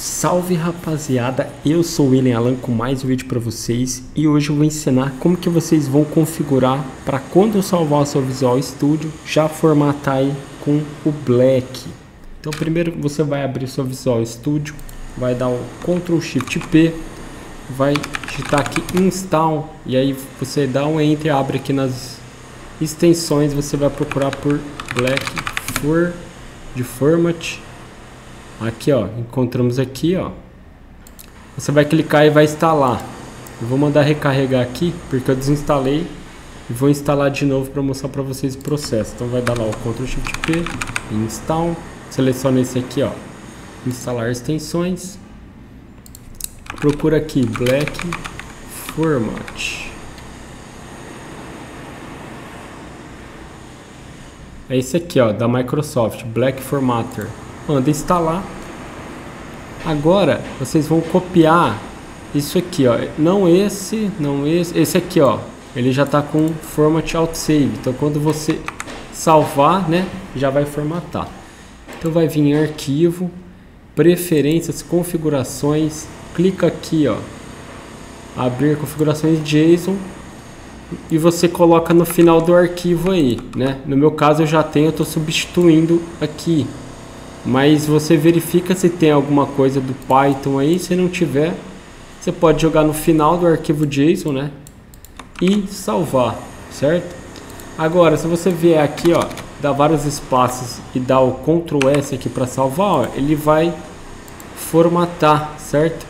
Salve rapaziada, eu sou o William Alan com mais um vídeo para vocês e hoje eu vou ensinar como que vocês vão configurar para quando eu salvar o seu Visual Studio já formatar aí com o Black. Então primeiro você vai abrir o seu Visual Studio, vai dar o Ctrl Shift P, vai digitar aqui Install e aí você dá um Enter, abre aqui nas extensões, você vai procurar por Black for de Format Aqui, ó, encontramos aqui, ó. Você vai clicar e vai instalar. Eu vou mandar recarregar aqui, porque eu desinstalei e vou instalar de novo para mostrar para vocês o processo. Então vai dar lá o Ctrl Shift P, install, seleciona esse aqui, ó, instalar extensões. Procura aqui Black Format. É esse aqui, ó, da Microsoft, Black Formatter manda instalar. Agora vocês vão copiar isso aqui, ó. Não esse, não esse, esse aqui, ó. Ele já está com format alt save. Então quando você salvar, né, já vai formatar. Então vai vir em arquivo, preferências, configurações, clica aqui, ó. Abrir configurações JSON e você coloca no final do arquivo aí, né? No meu caso eu já tenho, eu estou substituindo aqui mas você verifica se tem alguma coisa do Python aí, se não tiver, você pode jogar no final do arquivo JSON, né? E salvar, certo? Agora, se você vier aqui, ó, dar vários espaços e dar o Ctrl S aqui para salvar, ó, ele vai formatar, certo?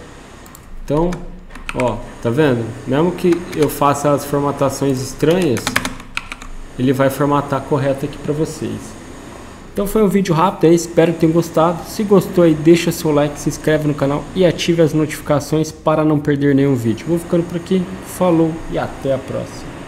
Então, ó, tá vendo? Mesmo que eu faça as formatações estranhas, ele vai formatar correto aqui para vocês. Então foi um vídeo rápido aí, espero que tenham gostado. Se gostou aí, deixa seu like, se inscreve no canal e ative as notificações para não perder nenhum vídeo. Vou ficando por aqui, falou e até a próxima.